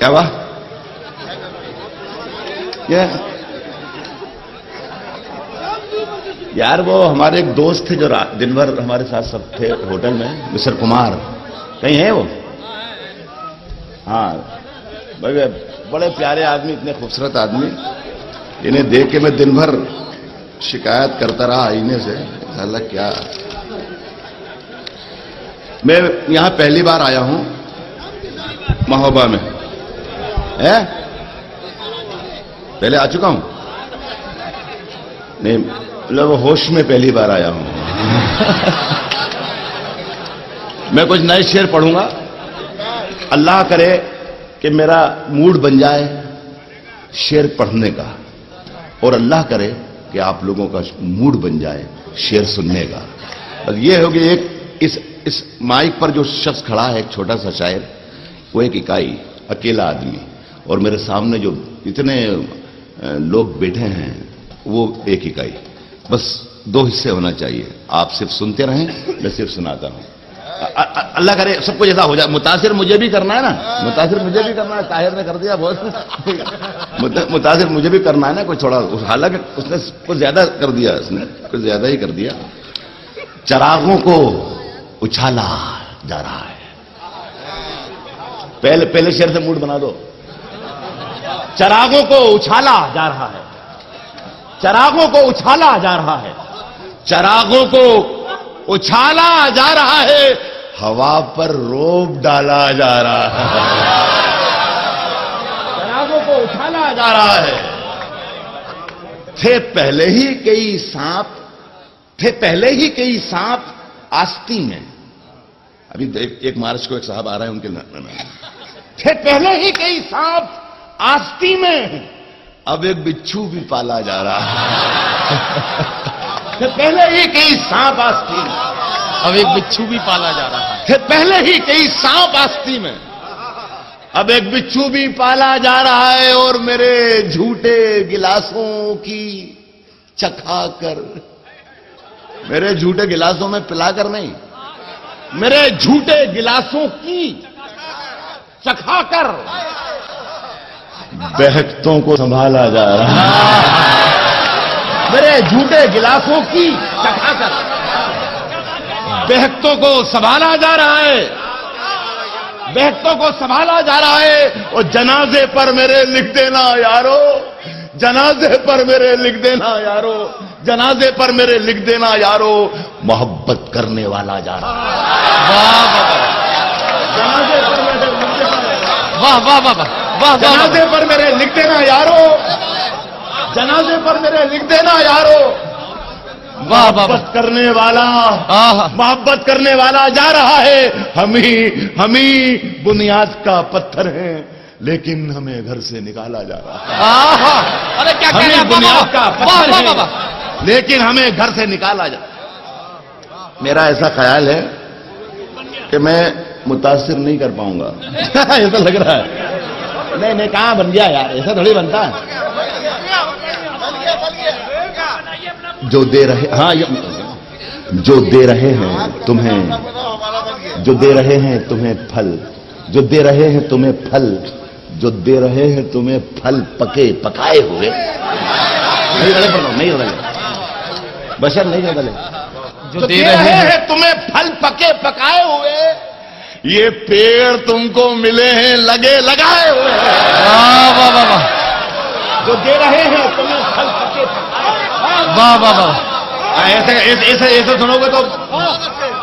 क्या वाह यार वो हमारे एक दोस्त थे जो दिन भर हमारे साथ सब थे होटल में, मिस्टर कुमार। कहीं है वो? हाँ। बड़े बड़े प्यारे आदमी, इतने खूबसूरत आदमी। इन्हें देख के मैं दिन भर शिकायत करता रहा आईने से। अल्लाह क्या? मैं यहाँ पहली बार आया हूँ महोबा में। है? पहले आ चुका हूँ। नहीं मतलब होश में पहली बार आया हूँ। मैं कुछ नए शेर पढ़ूँगा। अल्लाह करे कि मेरा मूड बन जाए शेर पढ़ने का। और अल्लाह करे कि आप लोगों का मूड बन जाए शेर सुनने का। बस ये होगी एक इस इस माइक पर जो शख्स खड़ा है, एक छोटा सा शायर, वो एक इकाई, अकेला आदमी। और मेरे सामने जो इतने लोग बैठे हैं, वो एक इकाई। बस दो हिस्से होना चाहिए। आप सिर्फ़ सुनते रहें, मैं सिर्फ़ सुनाता हूँ। अल्लाह करे सबको ऐसा हो जाए। मुतासिर मुझे भी करना है ना? मुतासिर मुझे भी करना है, ताहिर ने कर दिया बहुत। मुत- मुतासिर मुझे भी करना है ना कुछ थोड़ा हालाँकि उसने कुछ ज़्यादा कर दिया, उसने कुछ ज़्यादा ही कर दिया। चरागों को उछाला जा रहा है। पहले पहले शेर से मूड बना दो। चरागों को उछाला जा रहा है। चरागों को उछाला जा रहा है। चरागों को उछाला जा रहा है। हवा पर रोब डाला जा रहा है। चरागों को उछाला जा रहा है। थे पहले ही कई सांप थे पहले ही कई सांप आस्ती में। अभी एक, मार्च को एक साहब आ रहे हैं उनके थे पहले ही कई सांप आस्ती में अब एक बिच्छू भी पाला जा रहा है। पहले ही कई सांप आस्ती में। अब एक बिच्छू भी पाला जा रहा है। पहले ही कई सांप आस्ती में। अब एक बिच्छू भी पाला जा रहा है और मेरे झूठे गिलासों की चखा कर मेरे झूठे गिलासों में पिलाकर नहीं। मेरे झूठे गिलासों की चखा कर बहकतों को संभाला जा रहा है। मेरे झूठे गिलासों की चखा कर बहकतों को संभाला जा रहा है। बहकतों को संभाला जा रहा है। और जनाजे पर मेरे लिख देना यारो। जनाजे पर मेरे लिख देना यारो। जनाजे पर मेरे लिख देना यारो। मोहब्बत करने वाला जा रहा है। जनाजे पर वाह वाह वाह वाह वाह वाह जनाजे पर मेरे लिख देना यारो। जनाजे पर मेरे लिख देना यारो। वाह वाह मोहब्बत करने वाला मोहब्बत करने वाला जा रहा है। हम ही हम ही बुनियाद का पत्थर है लेकिन हमें घर से निकाला जा रहा है। अरे क्या हम कह रहे हैं? बुनियाद का वाह वाह पत्थर हैं। लेकिन हमें घर से निकाला जा मेरा ऐसा ख्याल है कि मैं मुतासिर नहीं कर पाऊँगा। ऐसा लग रहा है। नहीं नहीं कहाँ बन गया यार? ऐसा थोड़ी बनता। है जो दे रहे हाँ जो दे रहे हैं तुम्हें जो दे रहे हैं तुम्हें फल। जो दे रहे हैं तुम्हें फल। जो दे रहे हैं तुम्हें फल पके पकाए हुए। नहीं बदले पढ़ो नहीं बदले बशर नहीं बदले जो दे रहे हैं तुम्हें फल पके पकाए हुए। ये पेड़ तुमको मिले हैं लगे लगाए हुए वाह वाह वाह वाह। जो दे रहे हैं तुम्हें फल पके वाह वाह वाह। ऐसे ऐसे ऐसे ऐसे सुनोगे तो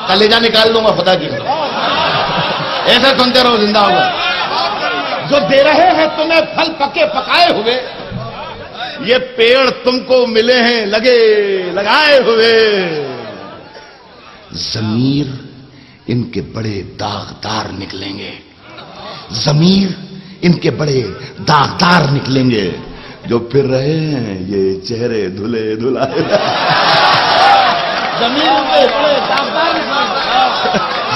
कलेजा निकाल दूँगा पता की ऐसे सुनते रहो ज़िंदा होगा जो दे रहे हैं तुम्हें फल पके पकाए हुए। ये पेड़ तुमको मिले हैं लगे लगाए हुए। जमीर इनके बड़े दागदार निकलेंगे। जमीर इनके बड़े दागदार निकलेंगे जो फिर रहे हैं ये चेहरे धुले धुलाए। ज़मीन के बड़े दागदार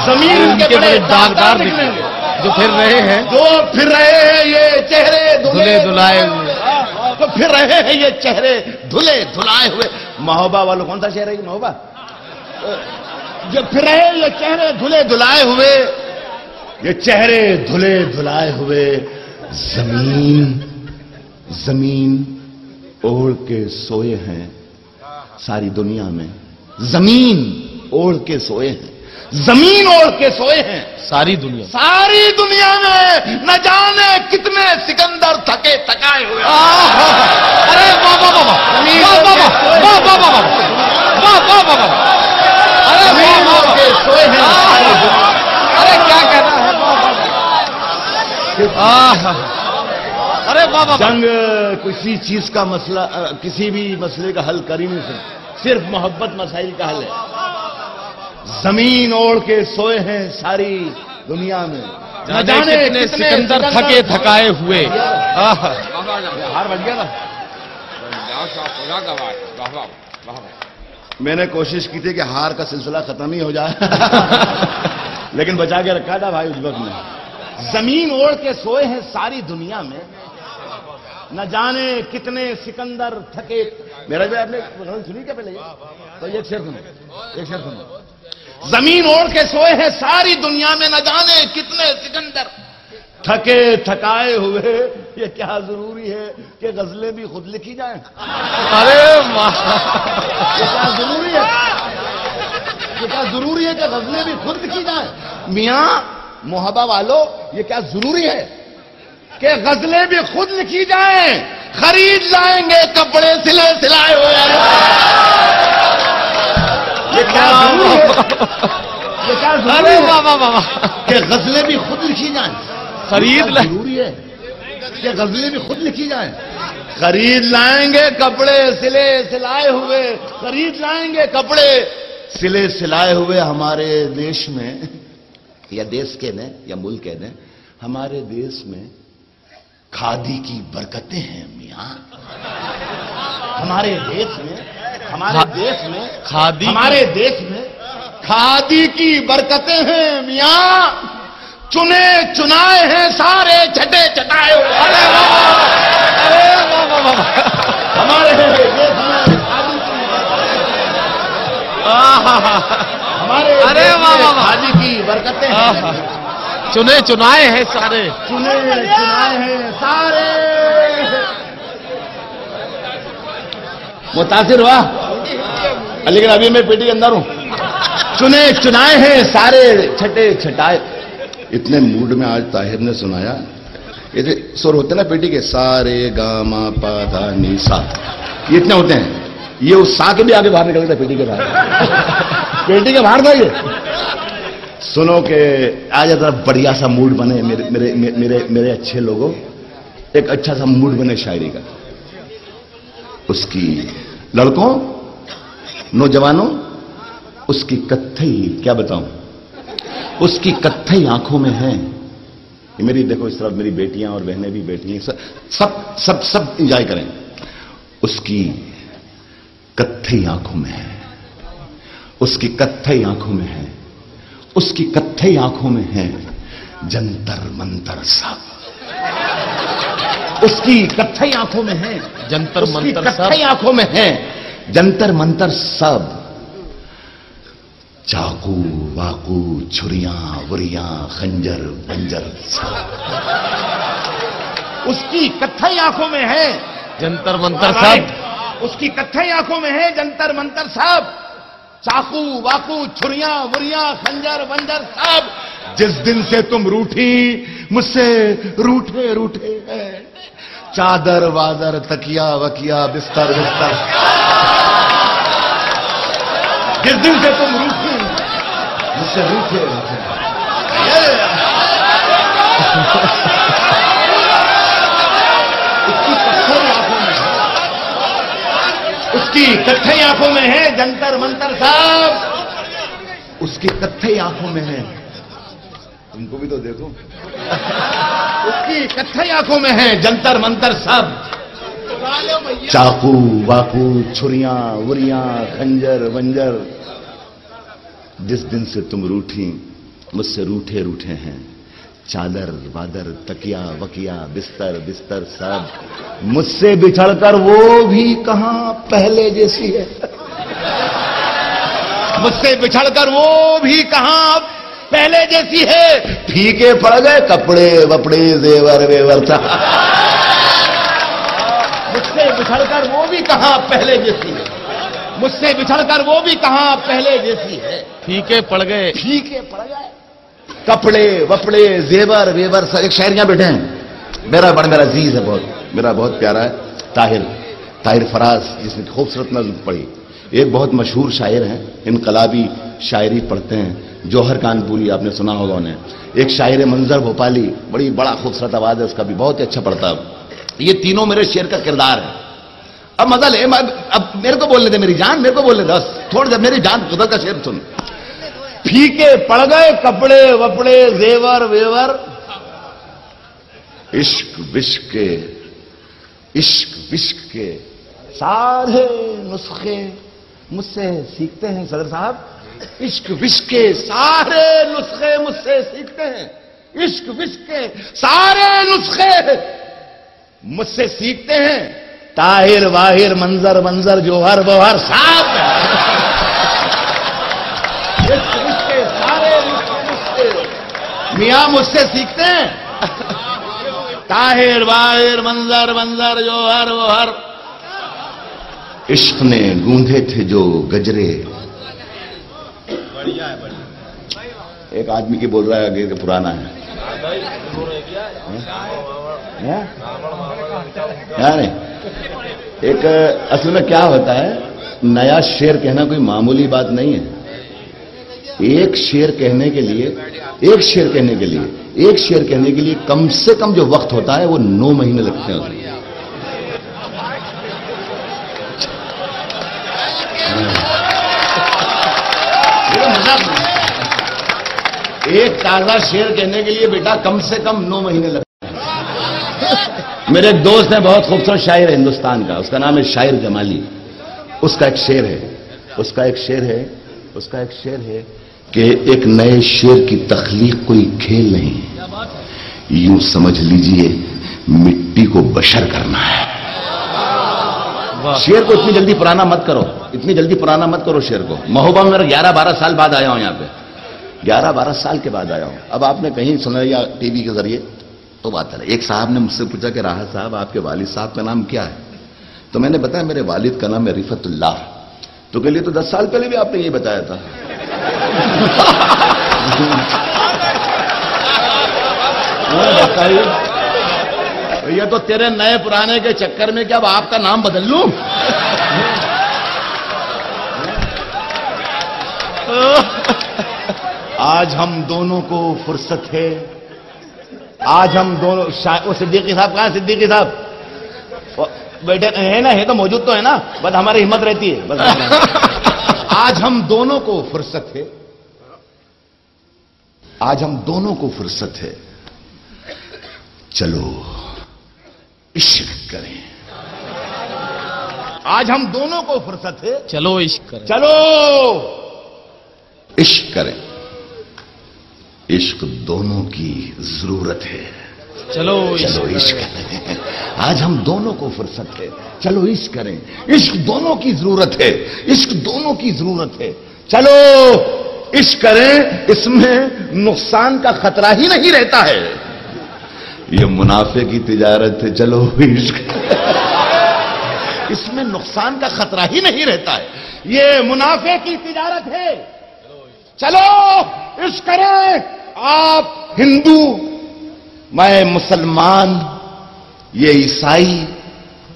ज़मीन के बड़े दागदार निकलेंगे। जो फिर रहे हैं। जो फिर रहे हैं ये चेहरे धुले धुलाए हुए। तो फिर रहे हैं ये चेहरे धुले धुलाए हुए। महोबा वालों कौन सा शहर है महोबा? जो फिर ये चेहरे धुले धुलाए हुए। ये चेहरे धुले धुलाए हुए। ज़मीन ज़मीन ओढ़ के सोए हैं सारी दुनिया में। ज़मीन ओढ़ के सोए हैं। ज़मीन ओढ़ के सोए हैं सारी दुनिया सारी दुनिया में न जाने कितने सिकंदर थके थकाए हुए अरे वाह वाह वाह वाह वाह वाह वाह वाह वाह वाह वाह वाह वाह अरे ज़मीन ओढ़ के सोए हैं अरे क्या कहना है अरे वाह जंग किसी चीज़ का मसला किसी भी मसले का हल कर ही नहीं सकती सिर्फ़ मोहब्बत मसाइल का हल है ज़मीन ओढ़ के सोए हैं सारी दुनिया में। न जाने कितने सिकंदर थके थकाए हुए। हार बन गया ना? मैंने कोशिश की थी कि हार का सिलसिला खत्म ही हो जाए। लेकिन बचा के रखा था भाई उस वक्त ने। ज़मीन ओढ़ के सोए हैं सारी दुनिया में। न जाने कितने सिकंदर थके। मेरा भी आपने सुनी क्या पहले? तो एक शेर सुनो एक शेर सुनो। ज़मीन ओढ़ के सोए हैं, सारी दुनिया में न जाने कितने सिकंदर। थके, थकाए हुए, ये क्या ज़रूरी है कि गजलें भी खुद लिखी जाए? अरे ये क्या ज़रूरी है? ये क्या ज़रूरी है कि गजलें भी खुद लिखी जाए? मियाँ, मोहब्बा वालों, ये क्या ज़रूरी है कि गजलें भी खुद लिखी जाए? खरीद लाएँगे कपड़े सिले सिलाए हुए। अरे वाह है। वाह वाह वाह कि गजलें भी खुद लिखी जाएँ। खरीद क्या ज़रूरी है कि गजलें भी खुद लिखी जाएँ। खरीद लाएँगे कपड़े सिले सिलाए हुए। खरीद लाएँगे कपड़े। सिले सिलाए हुए हमारे देश में या देश के ने या मुल्क के ने हमारे देश में खादी की बरकतें हैं मियाँ। हमारे देश में हमारे देश में खादी हमारे देश में खादी की बरकतें हैं मिया। चुने चुनाए हैं सारे छटे चटाए अरे हमारे देश में खादी हमारे अरे वाह। खादी की बरकतें हैं। चुने चुनाए हैं सारे। चुने चुनाए हैं सारे। मुतासिर हुआ? लेकिन अभी मैं पेटी के अंदर हूँ। चुने, चुनाए हैं सारे छटे छटाए इतने मूड में आज ताहिर ने सुनाया। ये सुर होते ना पेटी के, सारे गा मा पा धा नी सा। ये इतने होते हैं। ये उस सा के भी आगे बाहर निकल गया पेटी के बाहर। पेटी के बाहर था ये। सुनो के आज जरा बढ़िया सा मूड बने मेरे मेरे मेरे मेरे अच्छे लोगों। एक अच्छा सा मूड बने शायरी का। उसकी लड़कों, नौजवानों, उसकी कत्थई, क्या बताऊँ? उसकी कत्थई आँखों में है। मेरी, देखो इस तरफ़ मेरी बेटियाँ और बहनें भी बैठी हैं, सब सब सब इंजॉय करें। उसकी कत्थई आँखों में है। उसकी कत्थई आँखों में है। उसकी कत्थई आँखों में है जंतर मंतर सब। उसकी कत्थई आँखों में है। जंतर मंतर कत्थई सब आँखों में है। जंतर मंतर सब। चाकू वाकू छुरियाँ वुरियाँ खंजर बंजर सब। उसकी कत्थई आँखों में है। जंतर मंतर सब। उसकी कत्थई आँखों में है। जंतर मंतर सब। चाकू, वाकू, छुरियाँ बुरियाँ खंजर, बंजर, सब। जिस दिन से तुम रूठी, मुझसे रूठे रूठे हैं। चादर, वादर, तकिया, वकिया, बिस्तर बिस्तर। जिस दिन से तुम रूठी, मुझसे रूठे रूठे। उसकी कत्थई आँखों में है जंतर मंतर साहब उसकी कत्थई आँखों में है। तुमको भी तो देखो उसकी कत्थई आँखों में है जंतर मंतर सब। चाकू वाकू छुरियाँ उरियाँ खंजर वंजर। जिस दिन से तुम रूठी मुझसे रूठे रूठे हैं। चादर, वादर, तकिया, वकिया, बिस्तर बिस्तर सब। मुझसे बिछड़कर वो भी कहाँ पहले जैसी है? मुझसे बिछड़कर वो भी कहाँ पहले जैसी है? फीके पड़ गए कपड़े, वपड़े, जेवर, वेवर था। मुझसे बिछड़कर वो भी कहा पहले जैसी है? मुझसे बिछड़कर वो भी कहा पहले जैसी है? फीके पड़ गए। फीके पड़ गए। कपड़े, वपड़े, जेवर, वेवर सब एक शायरियाँ बैठे हैं। मेरा बड़ा, मेरा अज़ीज़ है बहुत। मेरा बहुत प्यारा है, ताहिर। ताहिर फराज जिसने खूबसूरत नज्म पढ़ी एक बहुत मशहूर शायर हैं, इनकलाबी शायरी पढ़ते हैं। जौहर कानपुरी आपने सुना होगा उन्हें। एक शायर मंजर भोपाली, बड़ी, बड़ा खूबसूरत आवाज़ है, उसका भी बहुत ही अच्छा पढ़ता है। ये तीनों मेरे शेर का किरदार है। अब मज़ा ले अब मेरे को बोलने दे, मेरी जान मेरे को बोलने दे थोड़ी देर, मेरी जान खुदा का शेर सुन। फीके पड़ गए, कपड़े, वपड़े, जेवर, वेवर। इश्क विश्क के इश्क विश्क के सारे नुस्खे मुझसे सीखते हैं, सदर साहब। इश्क विश्क के सारे नुस्खे मुझसे सीखते हैं। इश्क विश्क के सारे नुस्खे मुझसे सीखते हैं। ताहिर, वाहिर, मंजर मंजर, जोहर, बोहर साफ़ इश्क विश्क के सारे नुस्खे मुझसे मियाँ मुझसे सीखते हैं। ताहिर वाहिर मंजर मंजर, जोहर, वोहर। इश्क ने गूंधे थे जो गजरे। एक आदमी की बोल रहा है आगे पुराना है। नहीं एक असल में क्या होता है, नया शेर कहना कोई मामूली बात नहीं है। एक शेर कहने के लिए, एक शेर कहने के लिए, एक शेर कहने के लिए कम से कम जो वक्त होता है वो नौ महीने लगते हैं। एक ताज़ा शेर कहने के लिए बेटा कम से कम नौ महीने लगते हैं। मेरे एक दोस्त है, बहुत खूबसूरत शायर है हिंदुस्तान का। उसका नाम है शायर जमाली। उसका एक शेर है, उसका एक शेर है, उसका एक शेर है। कि एक नए शेर की तखलीक कोई खेल नहीं यूँ समझ लीजिए मिट्टी को बशर करना है। शेर को इतनी जल्दी पुराना मत करो। इतनी जल्दी पुराना मत करो शेर को। महोबा में ग्यारह बारह साल बाद आया हूँ यहाँ पे। ग्यारह बारह साल के बाद आया हूँ। अब आपने कहीं सुना या टीवी के ज़रिए? तो बात है। एक साहब ने मुझसे पूछा कि राहत साहब आपके वालिद साहब का नाम क्या है? तो मैंने बताया मेरे वालिद का नाम है रिफतुल्लाह। तो के लिए तो दस साल पहले भी आपने ये बताया था। बताइए। भैया तो तेरे नए पुराने के चक्कर में क्या अब आपका नाम बदल लू? आज हम दोनों को फुर्सत है। आज हम दोनों वो सिद्दीकी साहब कहा सिद्दीकी साहब? बैठे है ना है तो मौजूद तो है ना बस हमारी हिम्मत रहती है बस आज हम दोनों को फुर्सत है। आज हम दोनों को फुर्सत है। चलो इश्क करें। आज हम दोनों को फुर्सत है। चलो इश्क करें। चलो इश्क करें। इश्क दोनों की ज़रूरत है। चलो चलो इश्क करें। आज हम दोनों को फुर्सत है। चलो इश्क करें। इश्क दोनों की ज़रूरत है। इश्क दोनों की ज़रूरत है। चलो इश्क करें। इसमें नुकसान का खतरा ही नहीं रहता है। ये मुनाफे की तिजारत है। चलो इश्क इसमें नुकसान का खतरा ही नहीं रहता है। ये मुनाफे की तिजारत है। चलो इश्क करें। आप हिंदू मैं मुसलमान, ये ईसाई,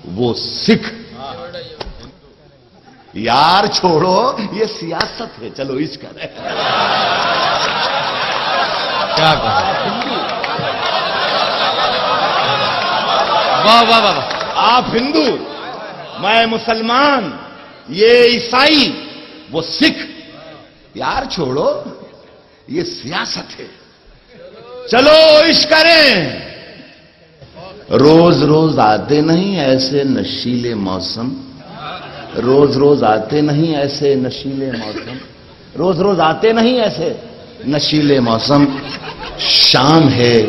वो सिख। यार छोड़ो, ये सियासत है, चलो करें। क्या कहा वाह वाह। आप हिंदू, मैं मुसलमान, ये ईसाई, वो सिख। यार छोड़ो, ये सियासत है। चलो इश करें। रोज रोज आते नहीं ऐसे नशीले मौसम। रोज रोज आते नहीं ऐसे नशीले मौसम। रोज रोज आते नहीं ऐसे नशीले मौसम। शाम है।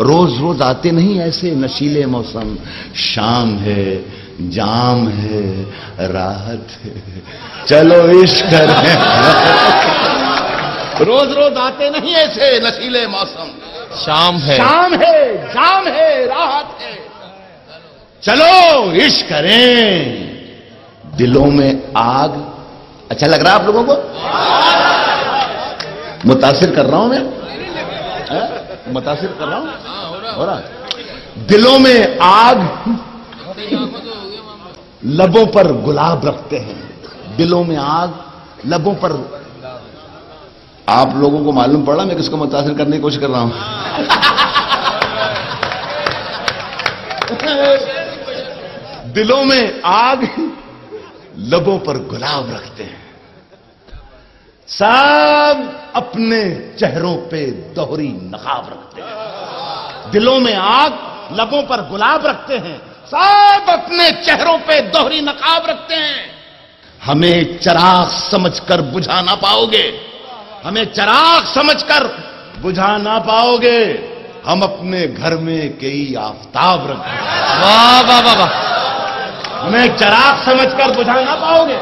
रोज रोज आते नहीं ऐसे नशीले मौसम। शाम है, जाम है राहत है। चलो इश्क करें। रोज रोज आते नहीं ऐसे नशीले मौसम। शाम है। शाम है जाम है राहत है। चलो इश्क करें। दिलों में आग। अच्छा लग रहा है आप लोगों को? मुतासिर कर रहा हूँ मैं। मुतासिर कर रहा हूँ? हो रहा दिलों में आग। लबों पर गुलाब रखते हैं। दिलों में आग लबों पर आप लोगों को मालूम पड़ा, मैं किसको मुतासर करने की कोशिश कर रहा हूँ? दिलों में आग, लबों पर गुलाब रखते हैं। सब अपने चेहरों पे दोहरी नकाब रखते हैं। दिलों में आग, लबों पर गुलाब रखते हैं। सब अपने चेहरों पे दोहरी नकाब रखते हैं। हमें चराग समझकर बुझा ना पाओगे। हमें चराग समझकर बुझा ना पाओगे। हम अपने घर में कई आफताब रखते हैं। वाह वाह वाह वाह। हमें चराग समझकर बुझा ना पाओगे।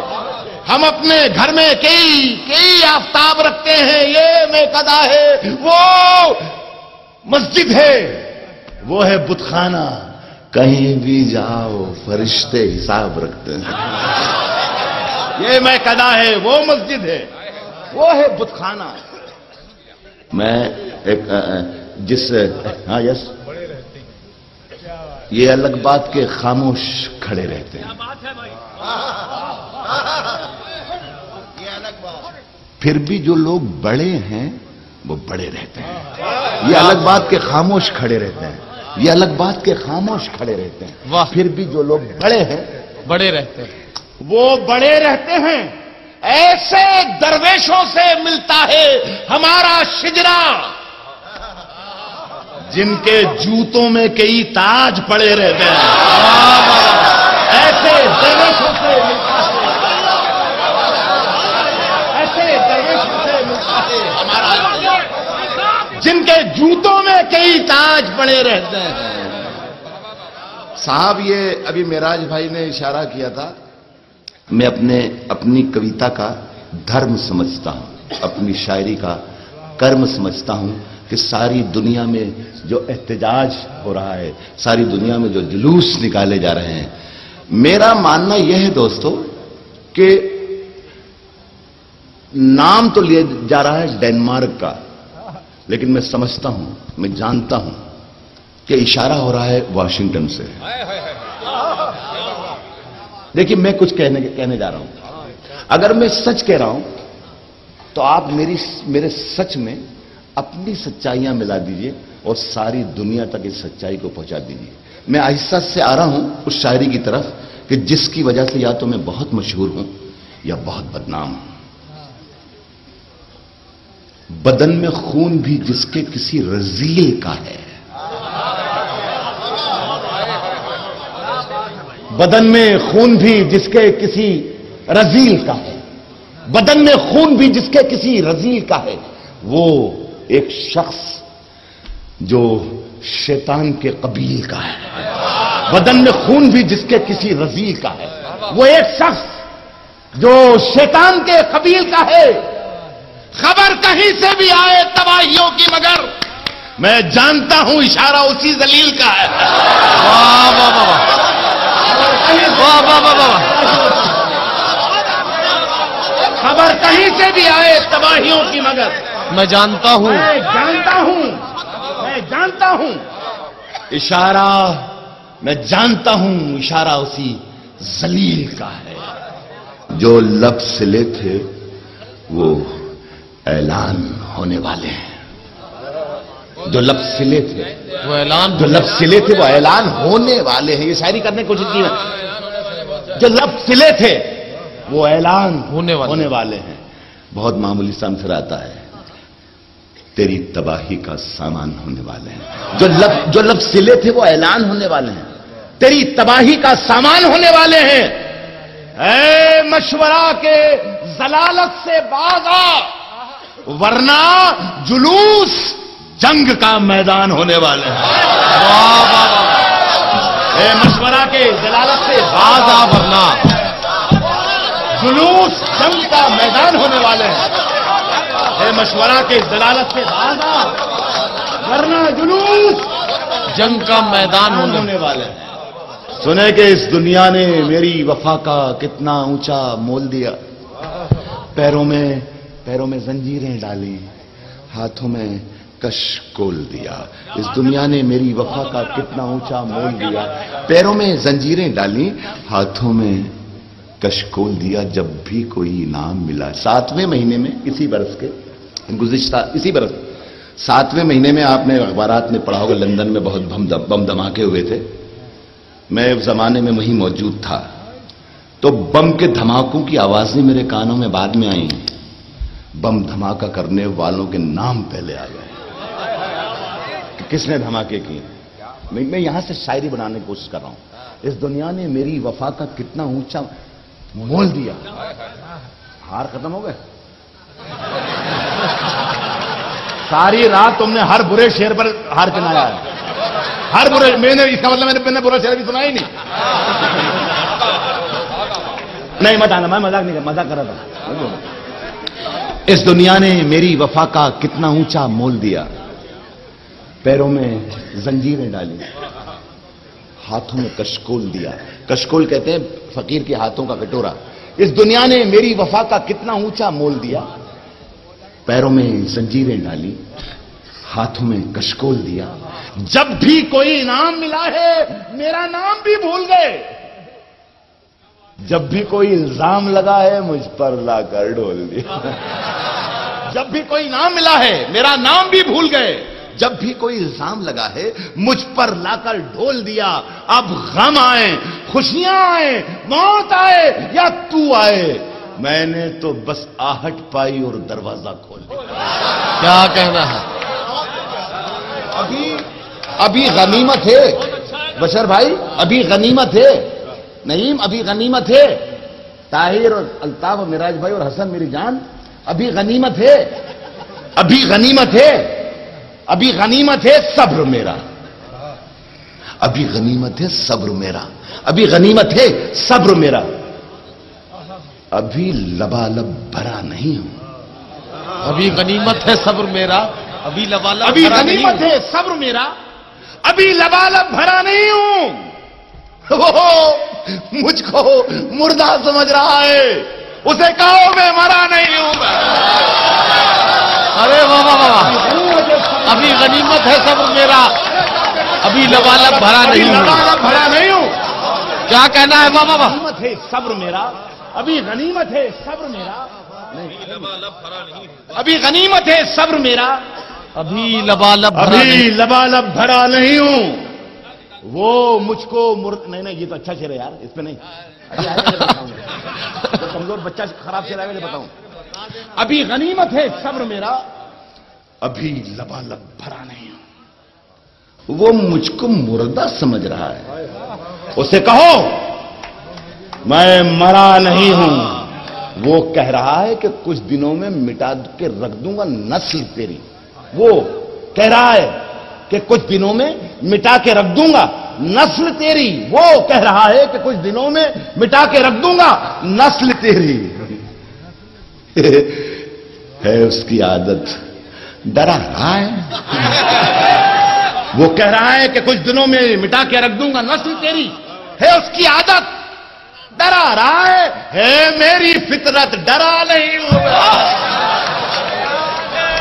हम अपने घर में कई कई आफताब रखते हैं। ये में कदा है वो मस्जिद है। वो है बुतखाना। कहीं भी जाओ फरिश्ते हिसाब रखते हैं। ये मैं कदा है वो मस्जिद है। वो है बुतखाना। मैं एक जिस हाँ यस ये अलग बात के खामोश खड़े रहते हैं। फिर भी जो लोग बड़े हैं वो बड़े रहते हैं। ये अलग बात के खामोश खड़े रहते हैं। ये अलग बात के खामोश खड़े रहते हैं। वाह। फिर भी जो लोग बड़े हैं बड़े रहते हैं। वो बड़े रहते हैं। ऐसे दरवेशों से मिलता है हमारा शिजरा। जिनके जूतों में कई ताज पड़े रहते हैं। ऐसे दरवेशों से मिलता है। ऐसे दरवेशों से मिलता है जिनके जूतों में कई ताज पड़े रहते हैं। साहब, ये अभी मेराज भाई ने इशारा किया था मैं अपने, अपनी कविता का धर्म समझता हूँ, अपनी शायरी का कर्म समझता हूँ कि सारी दुनिया में जो एहतजाज हो रहा है, सारी दुनिया में जो जुलूस निकाले जा रहे हैं। मेरा मानना यह है दोस्तों कि नाम तो लिया जा रहा है डेनमार्क का, लेकिन मैं समझता हूँ, मैं जानता हूँ कि इशारा हो रहा है वाशिंगटन से। देखिए, मैं कुछ कहने कहने जा रहा हूँ। अगर मैं सच कह रहा हूँ तो आप मेरी, मेरे सच में अपनी सच्चाइयाँ मिला दीजिए और सारी दुनिया तक इस सच्चाई को पहुँचा दीजिए। मैं आहिस्ता से आ रहा हूँ उस शायरी की तरफ़ कि जिसकी वजह से या तो मैं बहुत मशहूर हूँ या बहुत बदनाम हूँ। बदन में खून भी जिसके किसी रजील का है। बदन में खून भी जिसके किसी रजील का है। बदन में खून भी जिसके किसी रजील का है। वो एक शख्स जो शैतान के कबील का है। बदन में खून भी जिसके किसी रजील का है। वो एक शख्स जो शैतान के कबील का है। खबर कहीं से भी आए तबाहियों की मगर, मैं जानता हूँ इशारा उसी जलील का है। वाह वाह वाह। वाह वाह वाह वाह वाह। खबर कहीं से भी आए तबाहियों की मगर। मैं जानता हूँ। मैं जानता हूँ। मैं जानता हूँ। इशारा मैं जानता हूँ इशारा उसी जलील का है। जो लब सिले थे वो ऐलान होने वाले हैं। जो लब सिले थे। वो ऐलान जो लब सिले थे वो ऐलान होने वाले हैं। ये शायरी करने की कोशिश की है जो लब सिले थे वो ऐलान होने वाले। होने वाले हैं। बहुत मामूली सा आता है। तेरी तबाही का सामान होने वाले हैं। जो लब जो लब सिले थे वो ऐलान होने वाले हैं। तेरी तबाही का सामान होने वाले हैं। ऐ मशवरा के जलालत से बागा वरना जुलूस जंग का मैदान होने वाले हैं। मशवरा के जलालत से आज आ वरना जुलूस जंग का मैदान होने वाले हैं। मशवरा के जलालत से दादा वरना जुलूस जंग का मैदान होने होने वाले हैं। सुने कि इस दुनिया ने मेरी वफा का कितना ऊँचा मोल दिया। पैरों में पैरों में जंजीरें डाली हाथों में कश कोल दिया। इस दुनिया ने मेरी वफा का कितना ऊँचा मोल दिया। पैरों में जंजीरें डाली, हाथों में कश कशकोल दिया जब भी कोई इनाम मिला। सातवें महीने में, इसी बरस के, गुजश्ता, इसी बरस, सातवें महीने में आपने अखबार में पढ़ा होगा, लंदन में बहुत बम बम धमाके हुए थे। मैं उस जमाने में वहीं मौजूद था। तो बम के धमाकों की आवाज़ें मेरे कानों में बाद में आई। बम धमाका करने वालों के नाम पहले आ गए। किसने धमाके किए? मैं, मैं यहाँ से शायरी बनाने की कोशिश कर रहा हूँ। इस दुनिया ने मेरी वफा का कितना ऊँचा मोल दिया। हार खत्म हो गए। सारी रात तुमने हर बुरे शेर पर हार चलाया है। हर बुरे मैंने इसका मतलब मैंने मैंने बुरा शेर भी सुना ही नहीं। नहीं मत आना मैं मज़ाक नहीं कर मज़ाक कर रहा था। इस दुनिया ने मेरी वफा का कितना ऊँचा मोल दिया। पैरों में जंजीरें डाली, हाथों में कशकोल दिया। कशकोल कहते हैं फकीर के हाथों का कटोरा। इस दुनिया ने मेरी वफा का कितना ऊँचा मोल दिया? पैरों में जंजीरें डाली, हाथों में कशकोल दिया। जब भी कोई इनाम मिला है, मेरा नाम भी भूल गए। जब भी कोई इल्ज़ाम लगा है, मुझ पर लाकर ढोल दिया। जब भी कोई इनाम मिला है, मेरा नाम भी भूल गए। जब भी कोई इल्ज़ाम लगा है मुझ पर लाकर ढोल दिया अब गम आए खुशियाँ आए मौत आए या तू आए? मैंने तो बस आहट पाई और दरवाज़ा खोल दिया। क्या कहना है? अभी अभी गनीमत है। बशर भाई अभी गनीमत है। नईम अभी गनीमत है। ताहिर और अल्ताफ और मिराज भाई और हसन मेरी जान अभी गनीमत है। अभी गनीमत है। अभी गनीमत है सब्र मेरा। अभी गनीमत है सब्र मेरा। अभी गनीमत है सब्र मेरा। अभी लबालब भरा नहीं हूँ। अभी गनीमत है सब्र मेरा। अभी लबालब अभी गनीमत है। सब्र मेरा। अभी लबालब भरा नहीं हूँ। वो मुझको मुर्दा समझ रहा है। उसे कहो मैं मरा नहीं हूँ। अरे वाह वाह। अभी गनीमत है सब्र मेरा। अभी लबालब भरा नहीं हूँ। लबालब भरा नहीं हूँ। क्या कहना है वाह वाह गनीमत है सब्र मेरा। अभी गनीमत है सब्र मेरा। अभी गनीमत है सब्र मेरा। अभी लबालब अभी लबालब भरा नहीं हूँ। वो मुझको मुर्द नहीं नहीं ये तो अच्छा है यार इस पे नहीं। जो कमज़ोर बच्चा खराब आएगा मैं बताऊँ। अभी गनीमत है सब्र मेरा। अभी लबालब भरा नहीं वो मुझको मुर्दा समझ रहा है। उसे कहो, मैं मरा नहीं हूँ। वो कह रहा है कि कुछ दिनों में मिटा के रख दूँगा नस्ल तेरी। वो कह रहा है कि कुछ दिनों में मिटा के रख दूँगा। नस्ल तेरी। वो कह रहा है कि कुछ दिनों में मिटा के रख दूँगा। नस्ल तेरी। है उसकी आदत। डरा रहा है। वो कह रहा है कि कुछ दिनों में मिटा के रख दूँगा। नस्ल तेरी। है उसकी आदत। डरा रहा है। है मेरी फितरत। डरा नहीं हूँ।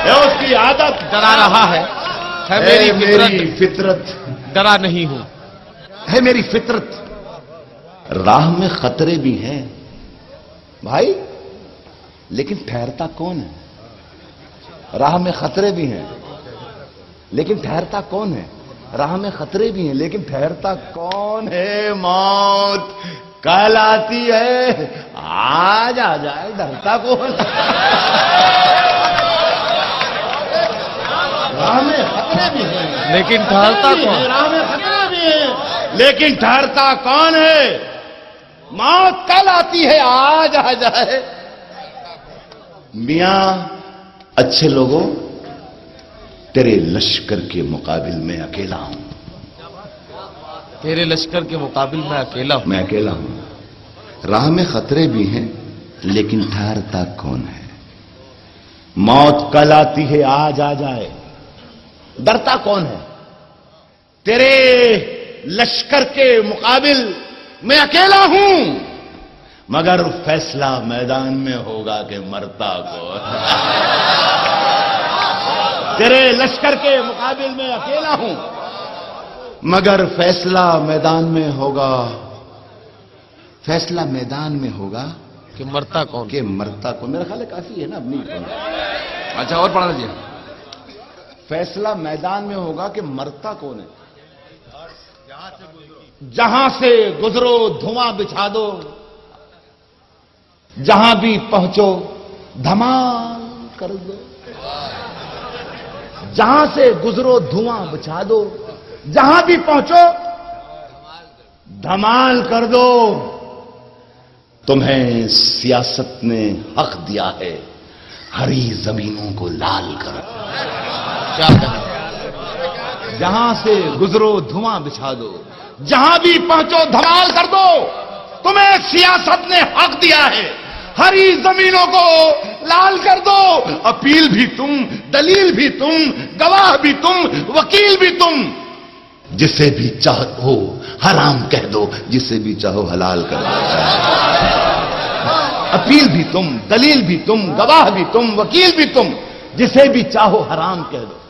है उसकी आदत। डरा रहा है। है मेरी मेरी फितरत। डरा नहीं हूँ। है मेरी फितरत। राह में खतरे भी हैं। भाई लेकिन ठहरता कौन है? राह में खतरे भी हैं लेकिन ठहरता कौन है? राह में खतरे भी हैं लेकिन ठहरता कौन है? मौत कल आती है। आज आ जाए डरता कौन राह में खतरे भी हैं। लेकिन ठहरता कौन राह में लेकिन ठहरता कौन है? मौत कल आती है आज आ जाए। मिया अच्छे लोगों तेरे लश्कर के मुकाबिल में अकेला हूँ। तेरे लश्कर के मुकाबले में अकेला हूँ। मैं अकेला हूँ। राह में खतरे भी हैं लेकिन ठहरता कौन है? मौत कल आती है आज आ जाए। डरता कौन है? तेरे लश्कर के मुकाबिल मैं अकेला हूँ। मगर फैसला मैदान में होगा कि मरता को तेरे लश्कर के मुकाबिल में अकेला हूँ। मगर फैसला मैदान में होगा। फैसला मैदान में होगा कि मरता कौन? कि मरता को मेरा ख्याल काफ़ी है ना अपनी अच्छा और पढ़ा लीजिए फैसला मैदान में होगा कि मरता कौन है? जहाँ से गुजरो, धुआँ बिछा दो। जहाँ भी पहुंचो, धमाल कर दो। जहाँ से गुजरो, धुआँ बिछा दो। जहाँ भी पहुंचो, धमाल कर दो। तुम्हें सियासत ने हक दिया है, हरी जमीनों को लाल कर। क्या जहाँ से गुजरो, धुआँ बिछा दो। जहाँ भी पहुंचो, धमाल कर दो। तुम्हें सियासत ने हक दिया है। हरी जमीनों को लाल कर दो। अपील भी तुम, दलील भी तुम, गवाह भी तुम, वकील भी तुम। जिसे भी चाहो, हराम कह दो। जिसे भी चाहो, हलाल कर दो। अपील भी तुम, दलील भी तुम, गवाह भी तुम, वकील भी तुम। जिसे भी चाहो, हराम कह दो।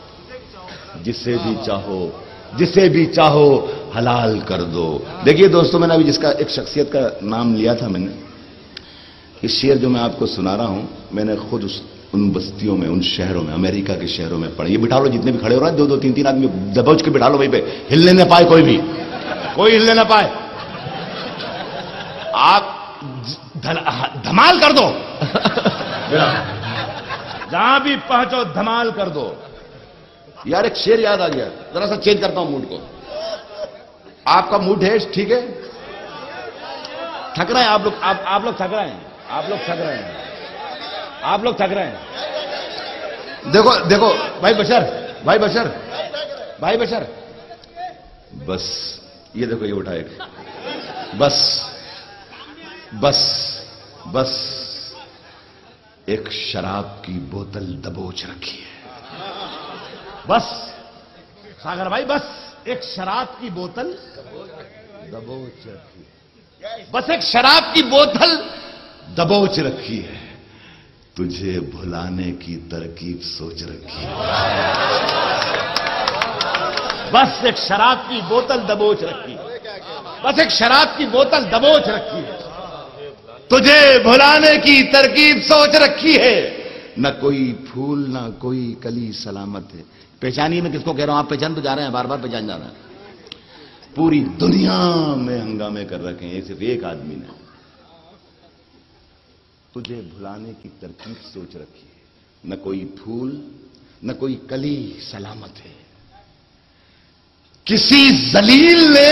जिसे भी चाहो, जिसे भी चाहो, हलाल कर दो। देखिए दोस्तों, मैंने अभी जिसका एक शख्सियत का नाम लिया था मैंने, इस शेर जो मैं आपको सुना रहा हूँ, मैंने खुद उस, उन बस्तियों में, उन शहरों में, अमेरिका के शहरों में पढ़े। ये बिठा लो जितने भी खड़े हो रहे हैं दो दो तीन तीन आदमी दबोच के बिठा लो वहीं पे। हिलने न पाए कोई भी। कोई हिलने ना पाए। आप धमाल कर दो। जहाँ भी पहुंचो, धमाल कर दो। यार एक शेर याद आ गया। जरा सा चेंज करता हूँ मूड को। आपका मूड है ठीक है? थक रहे हैं आप लोग आप, आप लोग थक रहे हैं। आप लोग थक रहे हैं। आप लोग थक रहे हैं। देखो देखो भाई बशर भाई बशर भाई बशर। बस ये देखो ये उठा एक। बस बस बस। एक शराब की बोतल दबोच रखी है। बस। सागर भाई, बस। एक शराब की बोतल। दबोच रखी है बस एक शराब की बोतल दबोच रखी है। तुझे भुलाने की तरकीब सोच रखी है। बस एक शराब की बोतल दबोच रखी है। बस एक शराब की बोतल दबोच रखी है। तुझे भुलाने की तरकीब सोच रखी है। न कोई फूल, ना कोई कली सलामत है। पहचानिए मैं किसको कह रहा हूँ? आप पहचान तो जा रहे हैं बार बार पहचान जा रहे हैं। पूरी दुनिया में हंगामे कर रखे हैं सिर्फ़ एक आदमी ने। तुझे भुलाने की तरकीब सोच रखी है। न कोई फूल न कोई कली सलामत है। किसी जलील ने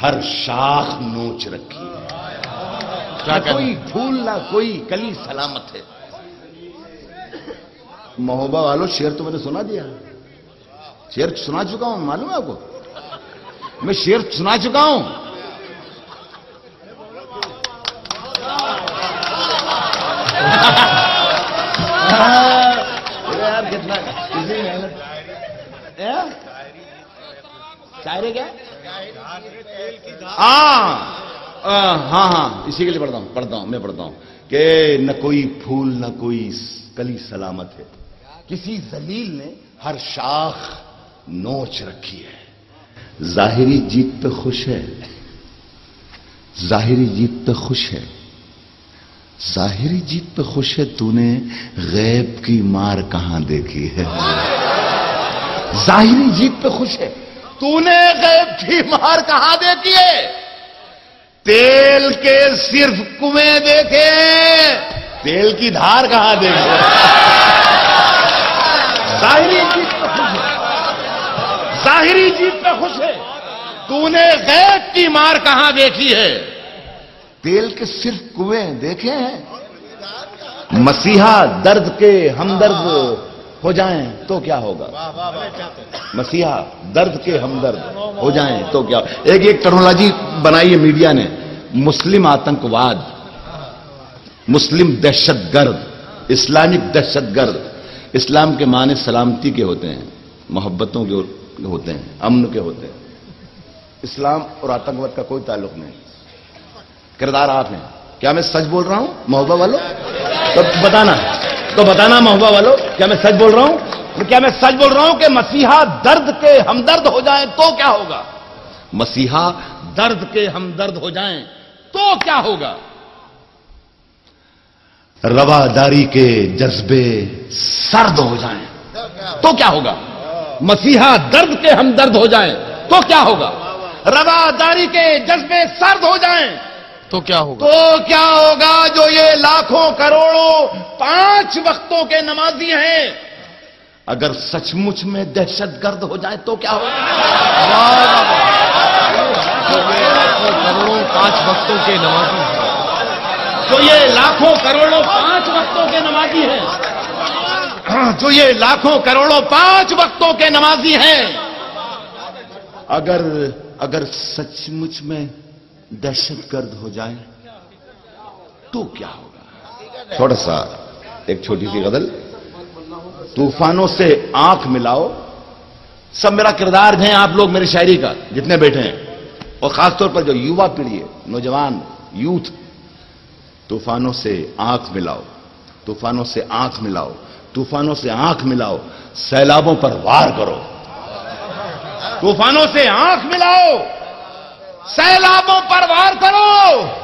हर शाख नोच रखी है। ना कोई फूल ना कोई कली सलामत है। महोबा वालों शेर तो मैंने सुना दिया। शेर सुना चुका हूँ, मालूम है आपको? मैं शेर सुना चुका हूँ। यार, कितना कितनी मेहनत? शायरी क्या? हाँ हाँ हाँ इसी के लिए पढ़ता हूँ पढ़ता हूँ, मैं पढ़ता हूँ कि न कोई फूल, न कोई कली सलामत है। किसी जलील ने हर शाख नोच रखी है। जाहिरी जीत तो खुश है। जाहिरी जीत तो खुश है। जाहिरी जीत तो खुश है तूने गैब की मार कहाँ देखी है? जाहिरी जीत पे खुश है। तूने गैब की मार कहाँ देखी है? तेल के सिर्फ़ कुएँ देखे तेल की धार कहाँ देखी जाहिरी जीत जाहिरी जीत पे खुश है। तूने गैब की मार कहाँ देखी है? तेल के सिर्फ़ कुएँ देखे हैं? मसीहा दर्द के हमदर्द हो जाएँ तो क्या होगा? मसीहा दर्द के हमदर्द हो जाएँ तो क्या एक एक टेक्नोलॉजी बनाई है मीडिया ने। मुस्लिम आतंकवाद, मुस्लिम दहशतगर्द, इस्लामिक दहशतगर्द, इस्लाम के माने सलामती के होते हैं, मोहब्बतों के होते हैं, अमन के होते हैं। इस्लाम और आतंकवाद का कोई ताल्लुक नहीं। किरदार आप हैं। क्या मैं सच बोल रहा हूँ? महोबा वालों? तो बताना। तो बताना महोबा वालों, क्या मैं सच बोल रहा हूँ? तो क्या मैं सच बोल रहा हूँ कि मसीहा दर्द के हमदर्द हो जाए तो क्या होगा? मसीहा दर्द के हमदर्द हो जाए तो क्या होगा? रवादारी के जज्बे सर्द हो जाए तो क्या होगा? मसीहा दर्द के हम दर्द हो जाएँ तो क्या होगा? रवादारी के जज्बे सर्द हो जाएँ तो क्या होगा? तो क्या होगा जो ये लाखों करोड़ों पाँच वक्तों के नमाजी हैं? अगर सचमुच में दहशत गर्द हो जाए तो क्या होगा? करोड़ों पाँच वक्तों के नमाजी तो ये लाखों करोड़ों पाँच वक्तों के नमाजी हैं हाँ, जो ये लाखों करोड़ों पाँच वक्तों के नमाजी हैं। अगर अगर सचमुच में दहशत गर्द हो जाए तो क्या होगा? थोड़ा सा, एक छोटी सी गज़ल। तूफानों से आँख मिलाओ। सब मेरा किरदार है आप लोग मेरी शायरी का, जितने बैठे हैं। और खासतौर पर जो युवा पीढ़ी है, नौजवान, यूथ, तूफानों से आँख मिलाओ। तूफानों से आँख मिलाओ। तूफानों से आँख मिलाओ, सैलाबों पर वार करो। तूफानों से आँख मिलाओ, सैलाबों पर वार करो।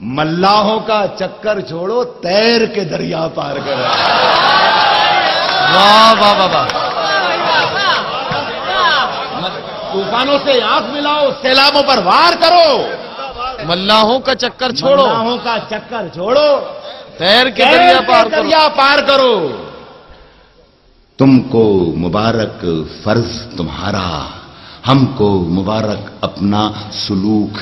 मल्लाहों का चक्कर छोड़ो, तैर के दरिया पार करो। वाह वाह वाह वाह। तूफानों से आँख मिलाओ, सैलाबों पर वार करो। मल्लाहों का चक्कर छोड़ो। मल्लाहों का चक्कर छोड़ो। तैर के दरिया पार करो। दरिया पार करो। तुमको मुबारक फ़र्ज़ तुम्हारा हमको मुबारक अपना सुलूक।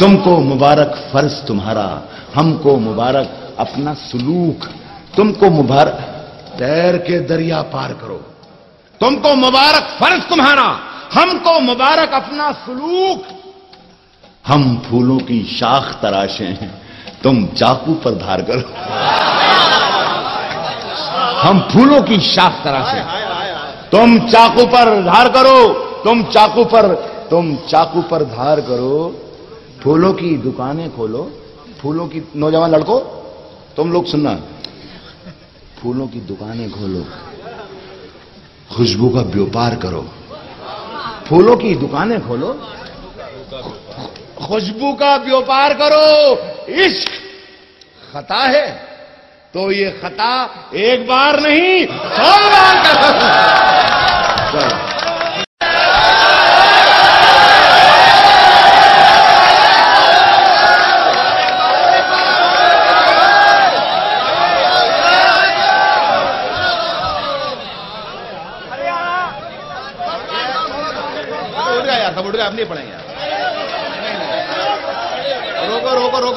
तुमको मुबारक फ़र्ज़ तुम्हारा हमको मुबारक अपना सुलूक। तुमको मुबारक तैर के दरिया पार करो। तुमको मुबारक फ़र्ज़ तुम्हारा हमको मुबारक अपना सुलूक। हम फूलों की शाख तराशे हैं। तुम चाकू पर धार करो। हम फूलों की शाख तराशे तुम चाकू पर धार करो, तुम चाकू पर, तुम चाकू पर धार करो। फूलों की दुकानें खोलो, फूलों की नौजवान लड़को, तुम लोग सुनना। फूलों की दुकानें खोलो, खुशबू का व्यापार करो। फूलों की दुकानें खोलो खुशबू का व्यापार करो। इश्क। खता है। तो ये खता एक बार नहीं, सौ बार करो चलो उठ गया यार सब उठ गया अब नहीं पढ़ेंगे यार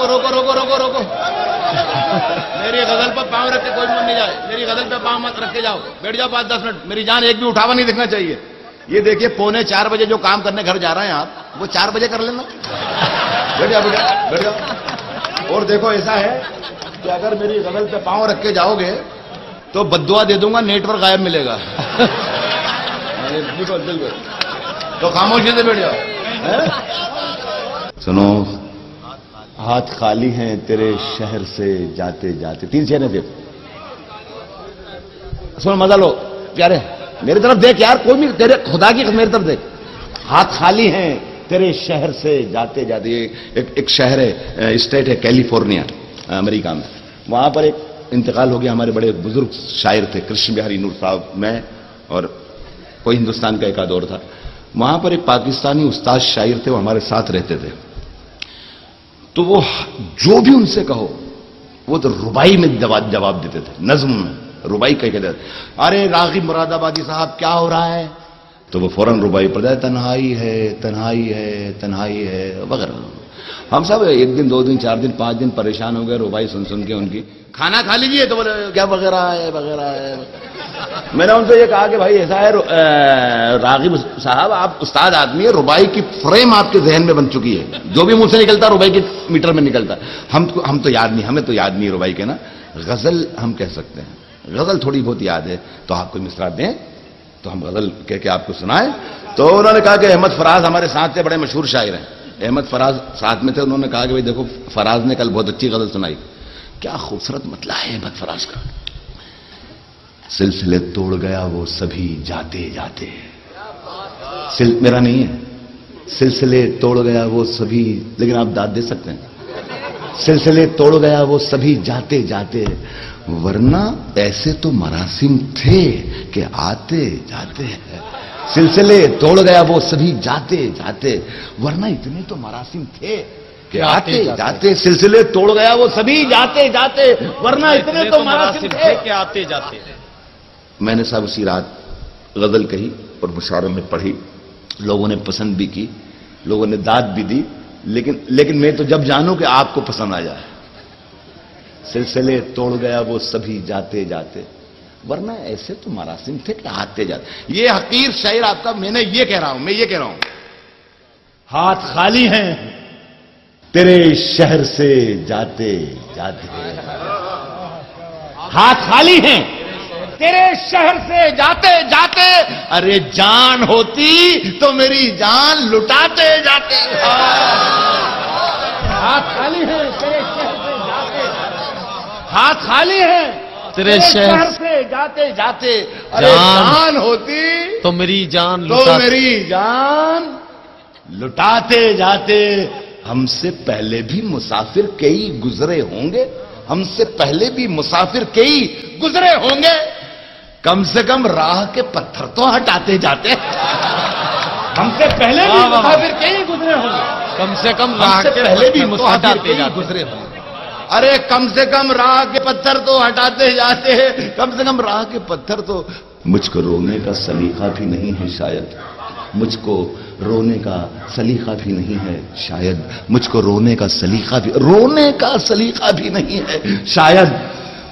रोको रोको रोको रोको। रोको मेरी गज़ल पर पाँव रख के कोई मन नहीं जाए। मेरी गज़ल पे पाँव मत रख के जाओ। बैठ जाओ पाँच, दस मिनट। मेरी जान एक भी उठावा नहीं दिखना चाहिए। ये देखिए, पौने चार बजे जो काम करने घर जा रहे हैं आप, वो चार बजे कर लेना। बैठ जाओ बैठ जाओ बैठ जाओ। और देखो, ऐसा है कि अगर मेरी गज़ल पे पाँव रख के जाओगे तो बदुआ दे दूँगा, नेटवर्क गायब मिलेगा। बिल्कुल बिल्कुल। तो खामोशी से बैठ जाओ। सुनो हाथ खाली हैं तेरे शहर से जाते जाते। तीन शेर थे सुनो मज़ा लो। प्यारे मेरी तरफ़ देख यार कोई भी तेरे खुदा की मेरी तरफ़ देख। हाथ खाली हैं तेरे शहर से जाते जाते। एक, एक शहर है स्टेट है कैलिफ़ोर्निया अमेरिका में। वहाँ पर एक इंतकाल हो गया हमारे बड़े बुज़ुर्ग शायर थे कृष्ण बिहारी नूर साहब मैं और कोई हिंदुस्तान का एक और था। वहाँ पर एक पाकिस्तानी उस्ताद शायर थे वो हमारे साथ रहते थे। तो वो जो भी उनसे कहो, वो तो रुबाई में जवाब देते थे, नज्म में, रुबाई कह कहते देते अरे रागी मुरादाबादी साहब, क्या हो रहा है? तो वो फ़ौरन रुबाई पड़ जाए, तन्हाई है तन्हाई है तन्हाई है, वगैरह। हम सब एक दिन, दो दिन, चार दिन, पाँच दिन परेशान हो गए, रुबाई सुन सुन के उनकी, खाना खा लीजिए? तो बोले, क्या वगैरह है वगैरह है? मैंने उनसे ये कहा कि, भाई, ऐसा है रागिब साहब, आप उस्ताद आदमी है, रुबाई की फ्रेम आपके जहन में बन चुकी है। जो भी मुँह से निकलता है रुबाई के मीटर में निकलता। हम हम तो याद नहीं, हमें तो याद नहीं रुबाई के ना। गज़ल हम कह सकते हैं। गज़ल थोड़ी बहुत याद है तो आपको मिसरा दें तो हम गज़ल कह के आपको सुनाए। तो उन्होंने कहा कि अहमद फराज हमारे साथ थे, बड़े मशहूर शायर हैं। अहमद फराज साथ में थे, उन्होंने कहा कि भाई देखो, फराज ने कल बहुत अच्छी गज़ल सुनाई। क्या खूबसूरत मतला है अहमद फराज का। सिलसिले तोड़ गया वो सभी, जाते जाते। सिल, मेरा नहीं है। सिलसिले तोड़ गया वो सभी, लेकिन आप दाद दे सकते हैं। सिलसिले तोड़ गया वो सभी जाते जाते। वरना ऐसे तो मरासिम थे कि आते जाते सिलसिले तोड़ गया वो सभी जाते जाते। वरना इतने तो मरासिम थे कि आते जाते। सिलसिले तोड़ गया वो सभी जाते जाते। वरना इतने तो मरासिम थे। के आते जाते। मैंने साहब उसी रात गज़ल कही और मुशारों में पढ़ी। लोगों ने पसंद भी की लोगों ने दाद भी दी। लेकिन लेकिन मैं तो जब जानू कि आपको पसंद आ जाए। सिलसिले तोड़ गया वो सभी जाते जाते। वरना ऐसे तो मरासिम थे कि आते जाते। ये हकीर शायर आपका मैंने ये कह रहा हूँ मैं ये कह रहा हूँ। हाथ खाली हैं। तेरे शहर से जाते जाते। हाथ खाली हैं। तेरे शहर से जाते जाते अरे जान होती तो मेरी जान लुटाते जाते। हाथ खाली है तेरे शहर से जाते। हाथ खाली है तेरे शहर से जाते जाते। अरे जान- जान होती तो मेरी जान तो मेरी जान लुटाते जाते। हमसे पहले भी मुसाफिर कई गुजरे होंगे हमसे पहले भी मुसाफिर कई गुजरे होंगे। कम से कम राह के पत्थर तो हटाते जाते। हमसे पहले भी। मुसाफिर कई गुजरे होंगे। कम से कम राह के पहले भी पत्थर तो मुसाफिर हटाते कई जाते। गुजरे होंगे। अरे कम से कम राह के पत्थर तो हटाते जाते। हैं कम से कम राह के पत्थर तो मुझको रोने का सलीका भी नहीं है शायद। मुझको रोने का सलीका भी नहीं है शायद। मुझको रोने का सलीका भी रोने का सलीका भी नहीं है शायद।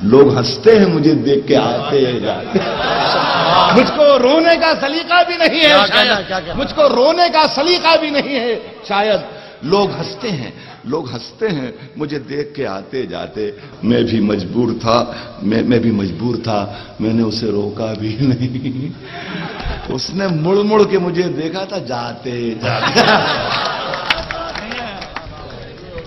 लोग हँसते हैं मुझे देख के आते जाते मुझको रोने का सलीका भी नहीं है। शायद मुझको रोने का सलीका भी नहीं है। शायद लोग हँसते हैं लोग हँसते हैं मुझे देख के आते जाते। मैं भी मजबूर था मैं मैं भी मजबूर था मैंने उसे रोका भी नहीं। उसने मुड़ मुड़ के मुझे देखा था जाते जाते।